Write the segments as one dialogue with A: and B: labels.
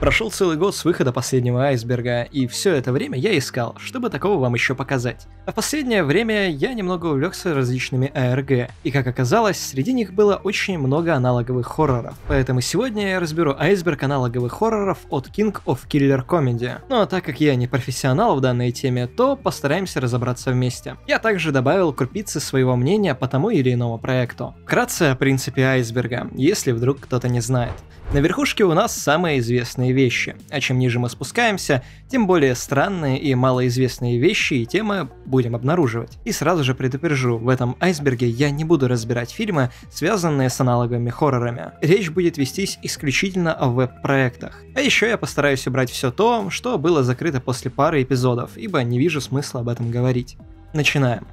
A: Прошел целый год с выхода последнего айсберга, и все это время я искал, чтобы такого вам еще показать. А в последнее время я немного увлекся различными АРГ, и как оказалось, среди них было очень много аналоговых хорроров. Поэтому сегодня я разберу айсберг аналоговых хорроров от King of Killer Comedy. Ну а так как я не профессионал в данной теме, то постараемся разобраться вместе. Я также добавил крупицы своего мнения по тому или иному проекту. Вкратце о принципе айсберга, если вдруг кто-то не знает. На верхушке у нас самые известные вещи, а чем ниже мы спускаемся, тем более странные и малоизвестные вещи и темы будем обнаруживать. И сразу же предупрежу, в этом айсберге я не буду разбирать фильмы, связанные с аналоговыми хоррорами. Речь будет вестись исключительно о веб-проектах. А еще я постараюсь убрать все то, что было закрыто после пары эпизодов, ибо не вижу смысла об этом говорить. Начинаем.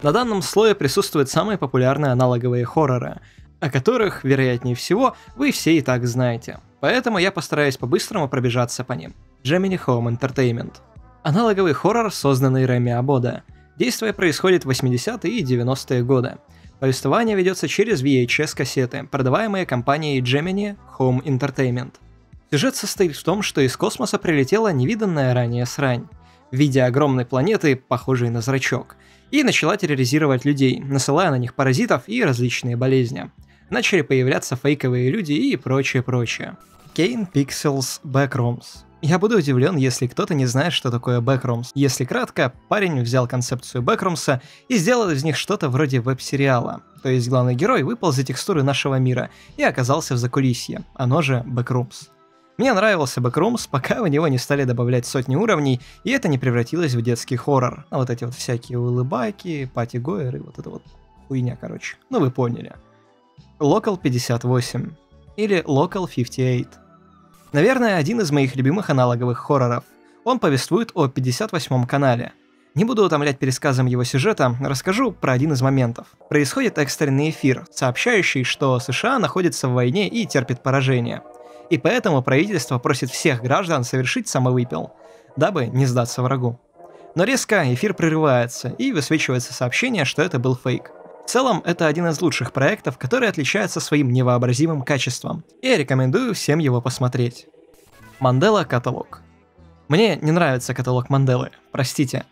A: На данном слое присутствуют самые популярные аналоговые хорроры, о которых, вероятнее всего, вы все и так знаете. Поэтому я постараюсь по-быстрому пробежаться по ним. Gemini Home Entertainment. Аналоговый хоррор, созданный Рэми Абода. Действие происходит в 80-е и 90-е годы. Повествование ведется через VHS-кассеты, продаваемые компанией Gemini Home Entertainment. Сюжет состоит в том, что из космоса прилетела невиданная ранее срань в виде огромной планеты, похожей на зрачок – и начала терроризировать людей, насылая на них паразитов и различные болезни. Начали появляться фейковые люди и прочее-прочее. Kane Pixels Backrooms. Я буду удивлен, если кто-то не знает, что такое Backrooms. Если кратко, парень взял концепцию Backroomса и сделал из них что-то вроде веб-сериала. То есть главный герой выпал за текстуры нашего мира и оказался в закулисье, оно же Backrooms. Мне нравился Backrooms, пока в него не стали добавлять сотни уровней, и это не превратилось в детский хоррор. А вот эти вот всякие улыбайки, пати гойеры, вот это вот хуйня, короче. Ну вы поняли. Local 58 или Local 58. Наверное, один из моих любимых аналоговых хорроров. Он повествует о 58-м канале. Не буду утомлять пересказом его сюжета, расскажу про один из моментов. Происходит экстренный эфир, сообщающий, что США находится в войне и терпит поражение – и поэтому правительство просит всех граждан совершить самовыпил, дабы не сдаться врагу. Но резко эфир прерывается, и высвечивается сообщение, что это был фейк. В целом, это один из лучших проектов, который отличается своим невообразимым качеством, и я рекомендую всем его посмотреть. Мандела каталог. Мне не нравится каталог Манделы, простите.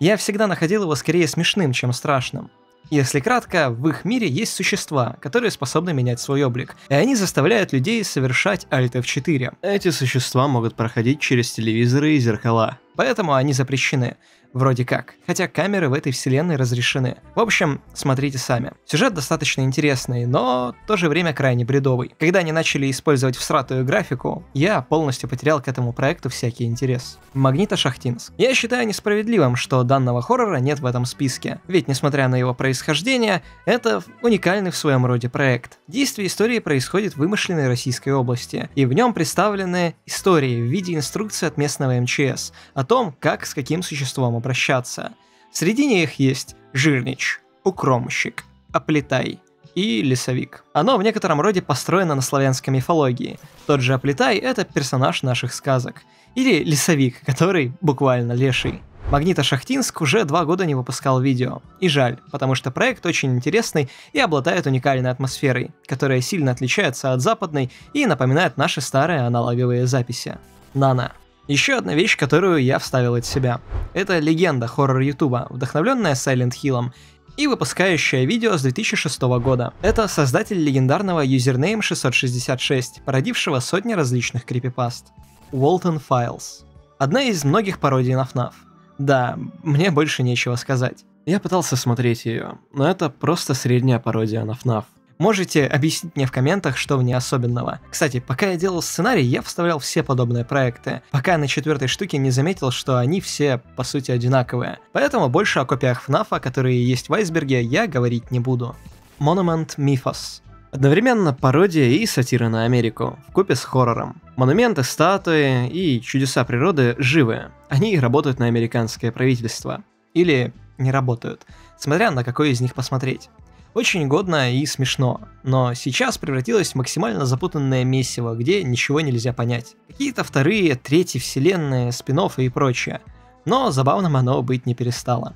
A: Я всегда находил его скорее смешным, чем страшным. Если кратко, в их мире есть существа, которые способны менять свой облик, и они заставляют людей совершать Alt F4. Эти существа могут проходить через телевизоры и зеркала, поэтому они запрещены. Вроде как. Хотя камеры в этой вселенной разрешены. В общем, смотрите сами. Сюжет достаточно интересный, но в то же время крайне бредовый. Когда они начали использовать всратую графику, я полностью потерял к этому проекту всякий интерес. Магнита Шахтинск. Я считаю несправедливым, что данного хоррора нет в этом списке. Ведь, несмотря на его происхождение, это уникальный в своем роде проект. Действие истории происходит в вымышленной российской области, и в нем представлены истории в виде инструкции от местного МЧС о том, как с каким существом обращаться. Среди них есть жирнич, укромщик, оплетай и лесовик. Оно в некотором роде построено на славянской мифологии. Тот же оплетай – это персонаж наших сказок. Или лесовик, который буквально леший. Магнита Шахтинск уже два года не выпускал видео. И жаль, потому что проект очень интересный и обладает уникальной атмосферой, которая сильно отличается от западной и напоминает наши старые аналоговые записи. Нана. Еще одна вещь, которую я вставил от себя. Это легенда хоррор Ютуба, вдохновленная Silent Hill и выпускающая видео с 2006 года. Это создатель легендарного юзернейм 666, породившего сотни различных крипипаст. Walton Files. Одна из многих пародий на FNAF. Да, мне больше нечего сказать. Я пытался смотреть ее, но это просто средняя пародия на FNAF. Можете объяснить мне в комментах, что в ней особенного. Кстати, пока я делал сценарий, я вставлял все подобные проекты, пока на четвертой штуке не заметил, что они все, по сути, одинаковые. Поэтому больше о копиях FNAF, которые есть в айсберге, я говорить не буду. Monument Mythos. Одновременно пародия и сатира на Америку, в купе с хоррором. Монументы, статуи и чудеса природы живы. Они работают на американское правительство. Или не работают, смотря на какой из них посмотреть. Очень годно и смешно, но сейчас превратилось в максимально запутанное месиво, где ничего нельзя понять. Какие-то вторые, третьи вселенные, спин и прочее. Но забавным оно быть не перестало.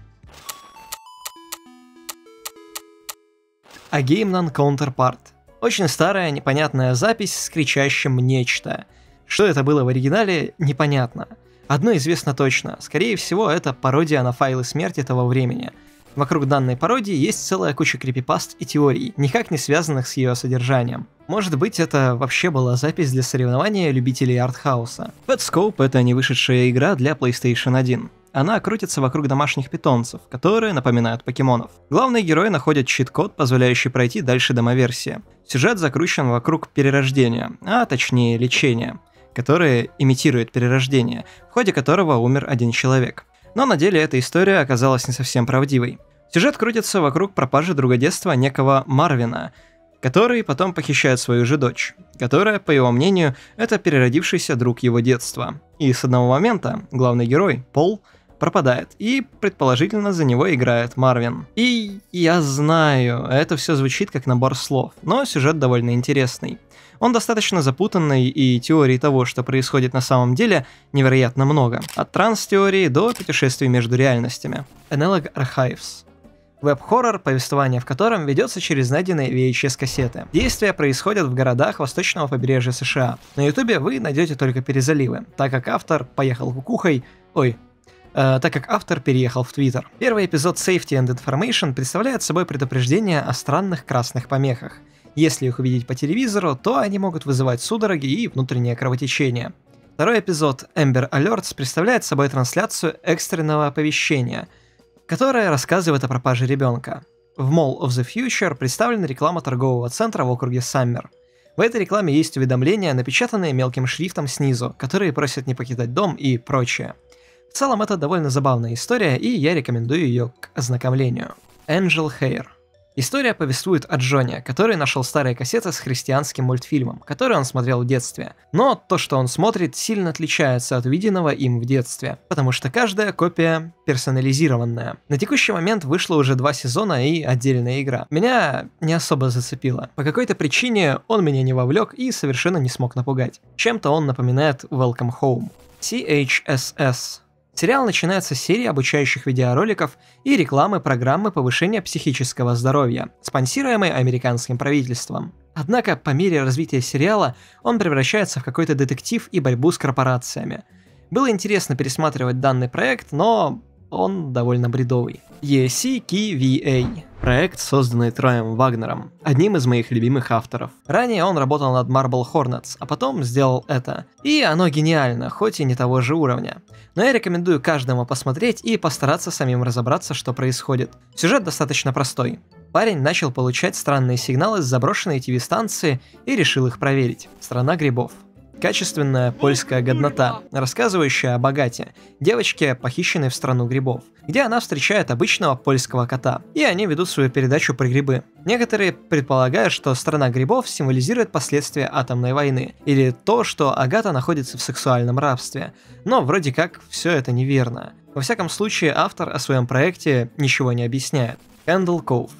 A: Agamemnon Counterpart. Очень старая, непонятная запись с кричащим «нечто». Что это было в оригинале, непонятно. Одно известно точно, скорее всего, это пародия на файлы смерти того времени. Вокруг данной пародии есть целая куча крипипаст и теорий, никак не связанных с ее содержанием. Может быть, это вообще была запись для соревнования любителей артхауса. Petscope — это не вышедшая игра для PlayStation 1. Она крутится вокруг домашних питомцев, которые напоминают покемонов. Главные герои находят чит-код, позволяющий пройти дальше домоверсии. Сюжет закручен вокруг перерождения, а точнее лечения, которое имитирует перерождение, в ходе которого умер один человек. Но на деле эта история оказалась не совсем правдивой. Сюжет крутится вокруг пропажи друга детства некого Марвина, который потом похищает свою же дочь, которая, по его мнению, это переродившийся друг его детства. И с одного момента главный герой, Пол, пропадает, и предположительно за него играет Марвин. И я знаю, это все звучит как набор слов, но сюжет довольно интересный. Он достаточно запутанный, и теорий того, что происходит на самом деле, невероятно много. От транс-теории до путешествий между реальностями. Analog Archives. Веб-хоррор, повествование в котором ведется через найденные VHS-кассеты. Действия происходят в городах восточного побережья США. На ютубе вы найдете только перезаливы, так как автор поехал кукухой... Ой, э, так как автор переехал в Твиттер. Первый эпизод Safety and Information представляет собой предупреждение о странных красных помехах. Если их увидеть по телевизору, то они могут вызывать судороги и внутреннее кровотечение. Второй эпизод Ember Alerts представляет собой трансляцию экстренного оповещения – которая рассказывает о пропаже ребенка. В Mall of the Future представлена реклама торгового центра в округе Саммер. В этой рекламе есть уведомления, напечатанные мелким шрифтом снизу, которые просят не покидать дом и прочее. В целом это довольно забавная история, и я рекомендую ее к ознакомлению. Angel Hair – История повествует о Джоне, который нашел старые кассеты с христианским мультфильмом, который он смотрел в детстве. Но то, что он смотрит, сильно отличается от виденного им в детстве, потому что каждая копия персонализированная. На текущий момент вышло уже два сезона и отдельная игра. Меня не особо зацепило. По какой-то причине он меня не вовлек и совершенно не смог напугать. Чем-то он напоминает Welcome Home. CHSS Сериал начинается с серии обучающих видеороликов и рекламы программы повышения психического здоровья, спонсируемой американским правительством. Однако по мере развития сериала он превращается в какой-то детектив и борьбу с корпорациями. Было интересно пересматривать данный проект, но он довольно бредовый. ECKVA Проект, созданный Троем Вагнером, одним из моих любимых авторов. Ранее он работал над Marble Hornets, а потом сделал это. И оно гениально, хоть и не того же уровня. Но я рекомендую каждому посмотреть и постараться самим разобраться, что происходит. Сюжет достаточно простой. Парень начал получать странные сигналы с заброшенной ТВ-станции и решил их проверить. Страна грибов. Качественная польская годнота, рассказывающая о богате, девочке, похищенной в страну грибов, где она встречает обычного польского кота, и они ведут свою передачу про грибы. Некоторые предполагают, что страна грибов символизирует последствия атомной войны, или то, что Агата находится в сексуальном рабстве, но вроде как все это неверно. Во всяком случае, автор о своем проекте ничего не объясняет. Candle Cove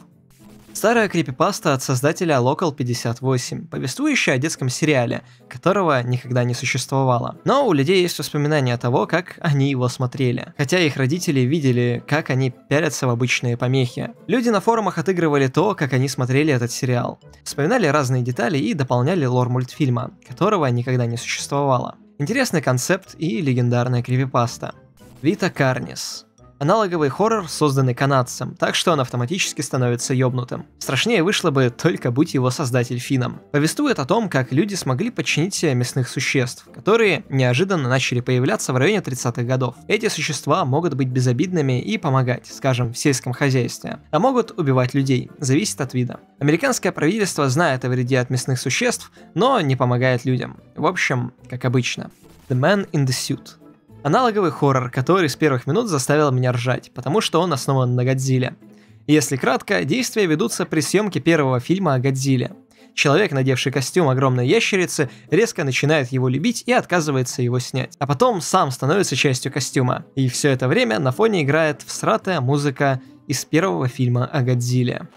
A: Старая крипипаста от создателя Local 58, повествующая о детском сериале, которого никогда не существовало. Но у людей есть воспоминания того, как они его смотрели. Хотя их родители видели, как они пялятся в обычные помехи. Люди на форумах отыгрывали то, как они смотрели этот сериал. Вспоминали разные детали и дополняли лор мультфильма, которого никогда не существовало. Интересный концепт и легендарная крипипаста. Вита Карнис. Аналоговый хоррор, созданный канадцем, так что он автоматически становится ёбнутым. Страшнее вышло бы только будь его создатель финном. Повествует о том, как люди смогли подчинить себе мясных существ, которые неожиданно начали появляться в районе 30-х годов. Эти существа могут быть безобидными и помогать, скажем, в сельском хозяйстве, а могут убивать людей, зависит от вида. Американское правительство знает о вреде от мясных существ, но не помогает людям. В общем, как обычно. The Man in the Suit. Аналоговый хоррор, который с первых минут заставил меня ржать, потому что он основан на Годзилле. Если кратко, действия ведутся при съемке первого фильма о Годзилле. Человек, надевший костюм огромной ящерицы, резко начинает его любить и отказывается его снять. А потом сам становится частью костюма. И все это время на фоне играет всратая музыка из первого фильма о Годзилле.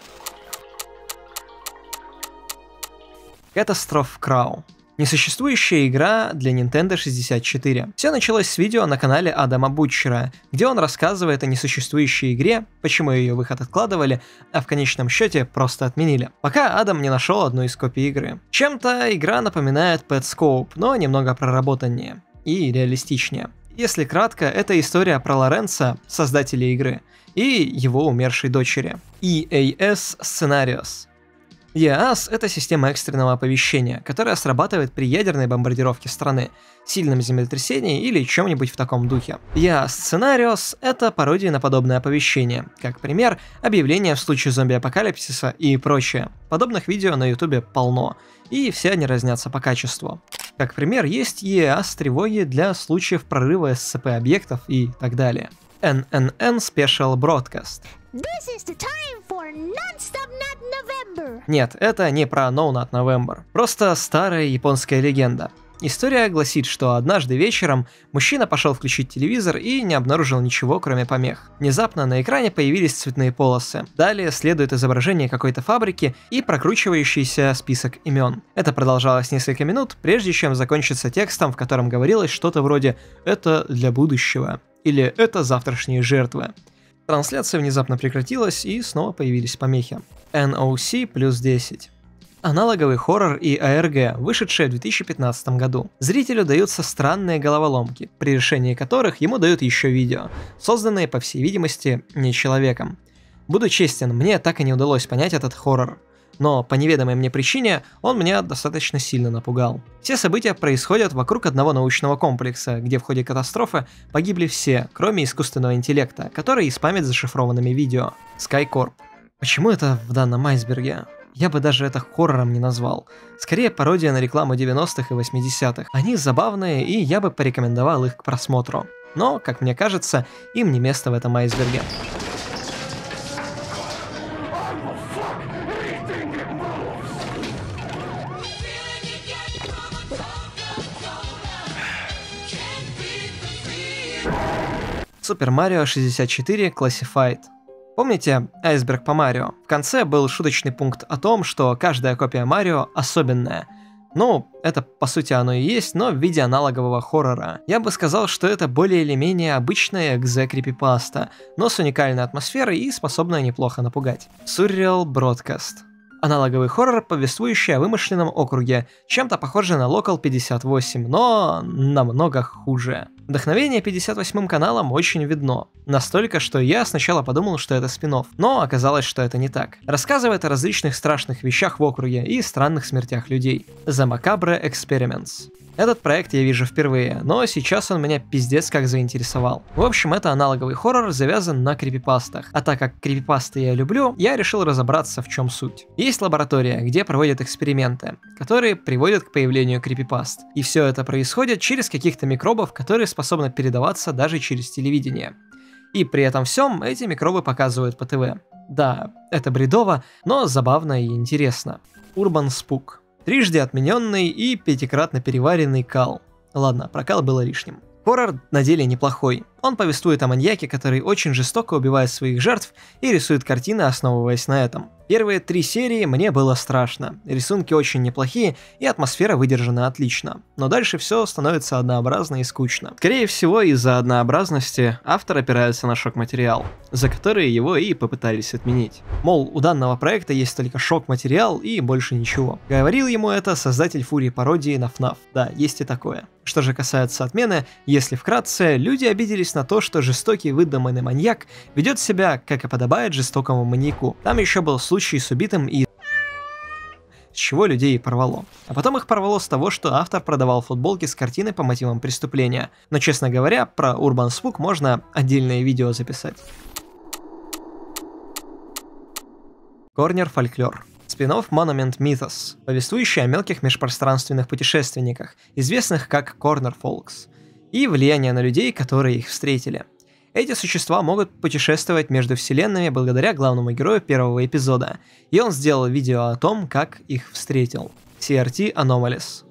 A: Катастроф Крау. Несуществующая игра для Nintendo 64. Все началось с видео на канале Адама Бутчера, где он рассказывает о несуществующей игре, почему ее выход откладывали, а в конечном счете просто отменили. Пока Адам не нашел одну из копий игры. Чем-то игра напоминает Pet Scope, но немного проработаннее и реалистичнее. Если кратко, это история про Лоренца, создателя игры, и его умершей дочери. EAS Scenarios. EAS — это система экстренного оповещения, которая срабатывает при ядерной бомбардировке страны, сильном землетрясении или чем-нибудь в таком духе. EAS Scenarios — это пародия на подобное оповещение, как пример, объявления в случае зомби-апокалипсиса и прочее. Подобных видео на ютубе полно, и все они разнятся по качеству. Как пример, есть EAS тревоги для случаев прорыва SCP-объектов и так далее. NNN Special Broadcast. This is the time for. Нет, это не про No Not November. Просто старая японская легенда. История гласит, что однажды вечером мужчина пошел включить телевизор и не обнаружил ничего, кроме помех. Внезапно на экране появились цветные полосы. Далее следует изображение какой-то фабрики и прокручивающийся список имен. Это продолжалось несколько минут, прежде чем закончиться текстом, в котором говорилось что-то вроде «это для будущего» или «это завтрашние жертвы». Трансляция внезапно прекратилась и снова появились помехи. NOC плюс 10 аналоговый хоррор и АРГ, вышедшие в 2015 году. Зрителю даются странные головоломки, при решении которых ему дают еще видео, созданные, по всей видимости, не человеком. Буду честен, мне так и не удалось понять этот хоррор. Но по неведомой мне причине он меня достаточно сильно напугал. Все события происходят вокруг одного научного комплекса, где в ходе катастрофы погибли все, кроме искусственного интеллекта, который испамит зашифрованными видео. Skycorp. Почему это в данном айсберге? Я бы даже это хоррором не назвал. Скорее пародия на рекламу 90-х и 80-х. Они забавные, и я бы порекомендовал их к просмотру. Но, как мне кажется, им не место в этом айсберге. Super Mario 64 Classified Помните айсберг по Марио? В конце был шуточный пункт о том, что каждая копия Марио особенная. Ну, это по сути оно и есть, но в виде аналогового хоррора. Я бы сказал, что это более или менее обычная экзе крипипаста, но с уникальной атмосферой и способная неплохо напугать. Surreal Broadcast аналоговый хоррор, повествующий о вымышленном округе, чем-то похожий на Local 58, но намного хуже. Вдохновение 58 каналом очень видно. Настолько, что я сначала подумал, что это спин но оказалось, что это не так. Рассказывает о различных страшных вещах в округе и странных смертях людей. The Macabre Experiments. Этот проект я вижу впервые, но сейчас он меня пиздец как заинтересовал. В общем, это аналоговый хоррор завязан на крипипастах. А так как крипипасты я люблю, я решил разобраться в чем суть. Есть лаборатория, где проводят эксперименты, которые приводят к появлению крипипаст. И все это происходит через каких-то микробов, которые способны передаваться даже через телевидение. И при этом всем эти микробы показывают по ТВ. Да, это бредово, но забавно и интересно. Урбан Спук трижды отмененный и пятикратно переваренный кал. Ладно, про кал было лишним. Хоррор на деле неплохой. Он повествует о маньяке, который очень жестоко убивает своих жертв и рисует картины, основываясь на этом. Первые три серии мне было страшно. Рисунки очень неплохие и атмосфера выдержана отлично. Но дальше все становится однообразно и скучно. Скорее всего, из-за однообразности автор опирается на шок-материал, за который его и попытались отменить. Мол, у данного проекта есть только шок-материал и больше ничего. Говорил ему это создатель фурии пародии на FNAF. Да, есть и такое. Что же касается отмены, если вкратце, люди обиделись на то, что жестокий выдуманный маньяк ведет себя, как и подобает жестокому маньяку. Там еще был случай с убитым и с чего людей порвало. А потом их порвало с того, что автор продавал футболки с картиной по мотивам преступления. Но, честно говоря, про Urban Spook можно отдельное видео записать. Корнер фольклор. Спинов Monument Mythos, повествующий о мелких межпространственных путешественниках, известных как Corner Folks, и влияние на людей, которые их встретили. Эти существа могут путешествовать между вселенными благодаря главному герою первого эпизода, и он сделал видео о том, как их встретил. CRT Anomalies.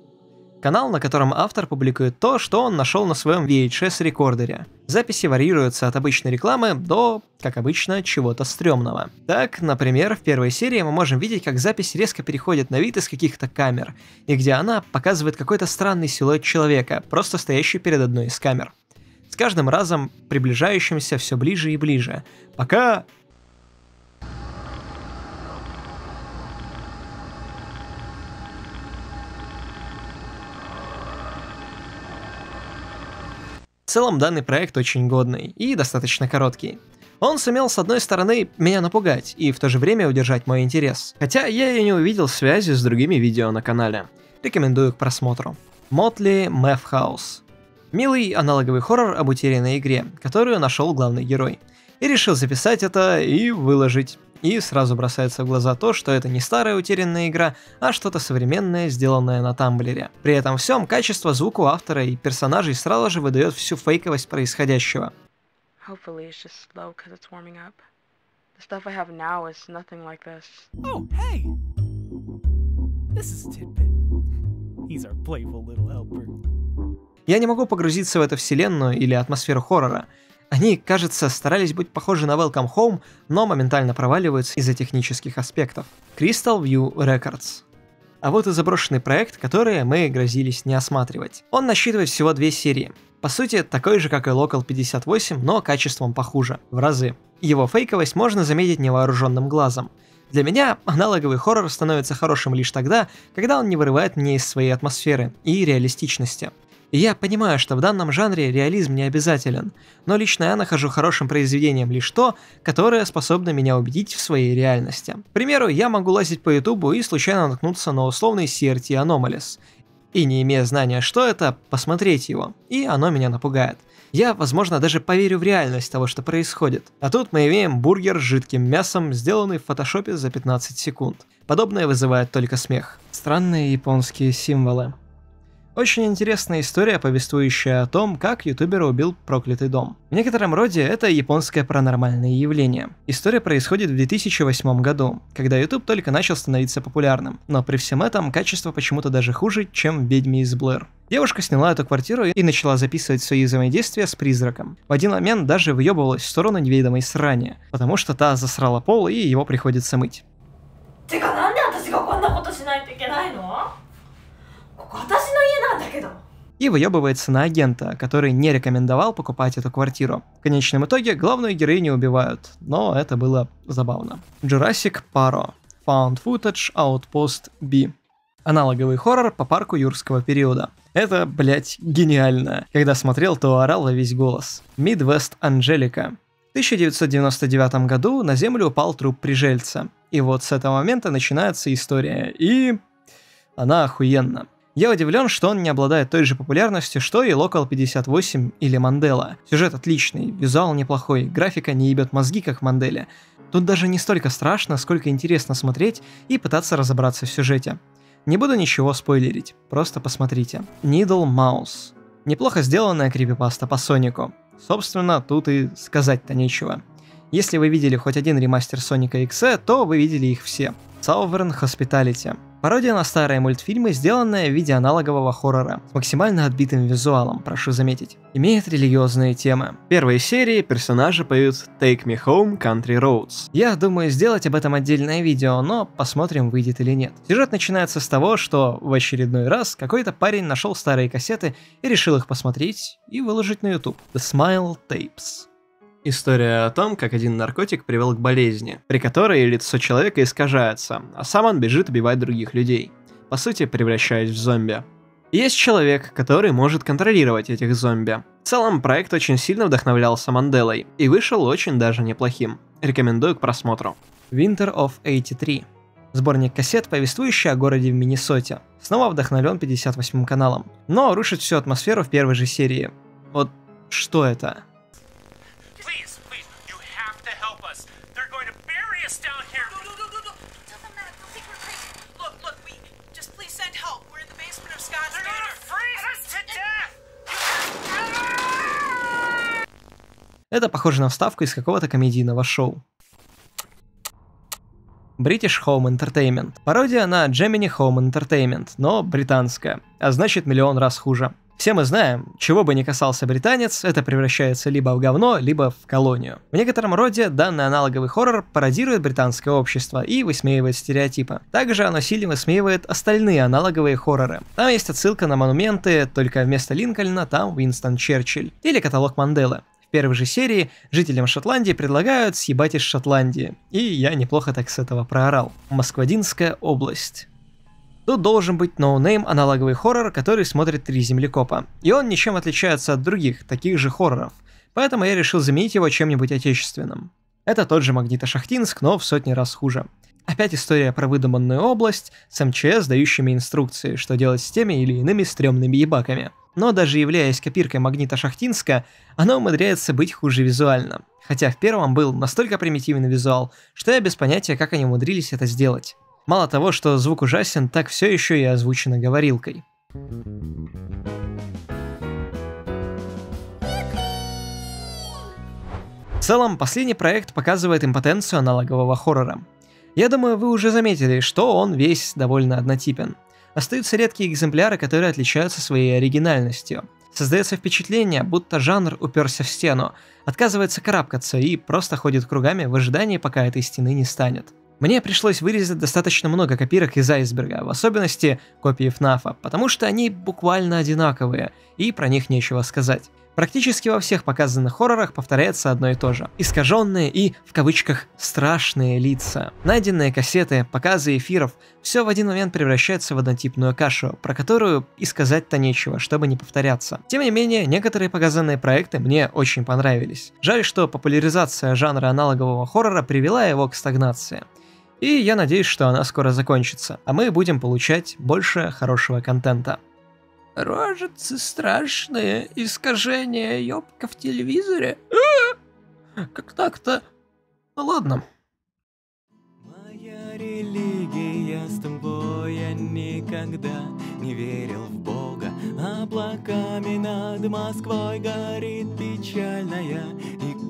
A: Канал, на котором автор публикует то, что он нашел на своем VHS-рекордере. Записи варьируются от обычной рекламы до, как обычно, чего-то стрёмного. Так, например, в первой серии мы можем видеть, как запись резко переходит на вид из каких-то камер, и где она показывает какой-то странный силуэт человека, просто стоящий перед одной из камер. С каждым разом приближающимся все ближе и ближе, пока В целом данный проект очень годный и достаточно короткий. Он сумел с одной стороны меня напугать и в то же время удержать мой интерес, хотя я и не увидел связи с другими видео на канале. Рекомендую к просмотру. Мотли Мэф Хаус. Милый аналоговый хоррор об утерянной игре, которую нашел главный герой. И решил записать это и выложить. И сразу бросается в глаза то, что это не старая утерянная игра, а что-то современное, сделанное на тамблере. При этом всем качество звука автора и персонажей сразу же выдает всю фейковость происходящего. Oh, hey! This is Tidbit. He's our playful little helper. Я не могу погрузиться в эту вселенную или атмосферу хоррора, они, кажется, старались быть похожи на Welcome Home, но моментально проваливаются из-за технических аспектов. Crystal View Records. А вот и заброшенный проект, который мы грозились не осматривать. Он насчитывает всего две серии. По сути, такой же, как и Local 58, но качеством похуже, в разы. Его фейковость можно заметить невооруженным глазом. Для меня аналоговый хоррор становится хорошим лишь тогда, когда он не вырывает меня из своей атмосферы и реалистичности. И я понимаю, что в данном жанре реализм не обязателен, но лично я нахожу хорошим произведением лишь то, которое способно меня убедить в своей реальности. К примеру, я могу лазить по ютубу и случайно наткнуться на условный CRT Anomalous, и не имея знания, что это, посмотреть его, и оно меня напугает. Я, возможно, даже поверю в реальность того, что происходит. А тут мы имеем бургер с жидким мясом, сделанный в фотошопе за 15 секунд. Подобное вызывает только смех. Странные японские символы. Очень интересная история, повествующая о том, как ютубера убил проклятый дом. В некотором роде это японское паранормальное явление. История происходит в 2008 году, когда YouTube только начал становиться популярным, но при всем этом качество почему-то даже хуже, чем в «Ведьме из Блэр». Девушка сняла эту квартиру и начала записывать свои взаимодействия с призраком. В один момент даже въебывалась в сторону неведомой срани, потому что та засрала пол и его приходится мыть и выебывается на агента, который не рекомендовал покупать эту квартиру. В конечном итоге главную героиню убивают, но это было забавно. Jurassic Paro. Found Footage Outpost B. Аналоговый хоррор по парку юрского периода. Это, блять, гениально. Когда смотрел, то орал во весь голос. Midwest Angelica. В 1999 году на землю упал труп прижельца. И вот с этого момента начинается история, и... Она охуенна. Я удивлен, что он не обладает той же популярностью, что и Local 58 или Мандела. Сюжет отличный, визуал неплохой, графика не ебет мозги, как в Манделе. Тут даже не столько страшно, сколько интересно смотреть и пытаться разобраться в сюжете. Не буду ничего спойлерить, просто посмотрите. Needle Mouse. Неплохо сделанная крипипаста по Сонику. Собственно, тут и сказать-то нечего. Если вы видели хоть один ремастер Соника X, то вы видели их все. Sovereign Hospitality. Пародия на старые мультфильмы, сделанная в виде аналогового хоррора, с максимально отбитым визуалом, прошу заметить. Имеет религиозные темы. В первой серии персонажи поют Take Me Home Country Roads. Я думаю сделать об этом отдельное видео, но посмотрим выйдет или нет. Сюжет начинается с того, что в очередной раз какой-то парень нашел старые кассеты и решил их посмотреть и выложить на YouTube. The Smile Tapes. История о том, как один наркотик привел к болезни, при которой лицо человека искажается, а сам он бежит убивать других людей, по сути превращаясь в зомби. Есть человек, который может контролировать этих зомби. В целом, проект очень сильно вдохновлялся Манделой и вышел очень даже неплохим. Рекомендую к просмотру. Winter of 83. Сборник кассет, повествующий о городе в Миннесоте. Снова вдохновлен 58 каналом. Но рушит всю атмосферу в первой же серии. Вот что это? Это похоже на вставку из какого-то комедийного шоу. British Home Entertainment. Пародия на Gemini Home Entertainment, но британская, а значит миллион раз хуже. Все мы знаем, чего бы ни касался британец, это превращается либо в говно, либо в колонию. В некотором роде данный аналоговый хоррор пародирует британское общество и высмеивает стереотипы. Также оно сильно высмеивает остальные аналоговые хорроры. Там есть отсылка на монументы, только вместо Линкольна там Уинстон Черчилль. Или каталог Манделы. В первой же серии жителям Шотландии предлагают съебать из Шотландии. И я неплохо так с этого проорал. Москвадинская область. Тут должен быть no-name аналоговый хоррор, который смотрит три землекопа. И он ничем отличается от других, таких же хорроров. Поэтому я решил заменить его чем-нибудь отечественным. Это тот же Магнитошахтинск, но в сотни раз хуже. Опять история про выдуманную область с МЧС, дающими инструкции, что делать с теми или иными стрёмными ебаками. Но даже являясь копиркой Магнитошахтинска, она умудряется быть хуже визуально. Хотя в первом был настолько примитивный визуал, что я без понятия, как они умудрились это сделать. Мало того, что звук ужасен, так все еще и озвучено говорилкой. В целом, последний проект показывает импотенцию аналогового хоррора. Я думаю, вы уже заметили, что он весь довольно однотипен. Остаются редкие экземпляры, которые отличаются своей оригинальностью. Создается впечатление, будто жанр уперся в стену, отказывается карабкаться и просто ходит кругами в ожидании, пока этой стены не станет. Мне пришлось вырезать достаточно много копирок из айсберга, в особенности копии ФНАФа, потому что они буквально одинаковые, и про них нечего сказать. Практически во всех показанных хоррорах повторяется одно и то же. Искаженные и, в кавычках, страшные лица. Найденные кассеты, показы эфиров, все в один момент превращается в однотипную кашу, про которую и сказать-то нечего, чтобы не повторяться. Тем не менее, некоторые показанные проекты мне очень понравились. Жаль, что популяризация жанра аналогового хоррора привела его к стагнации. И я надеюсь, что она скоро закончится, а мы будем получать больше хорошего контента.
B: Рожицы страшные, искажения, ёбка в телевизоре. Как так-то? Ну ладно.
C: Моя религия с тобой, я никогда не верил в Бога. Облаками над Москвой горит печальная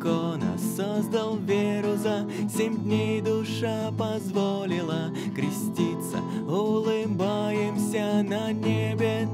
C: икона. Создал веру за семь дней, душа позволила креститься. Улыбаемся на небе